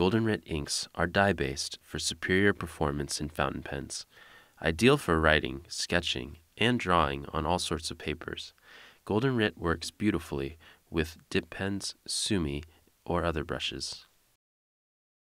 Goldenritt inks are dye based for superior performance in fountain pens, ideal for writing, sketching, and drawing on all sorts of papers. Goldenritt works beautifully with dip pens, sumi, or other brushes.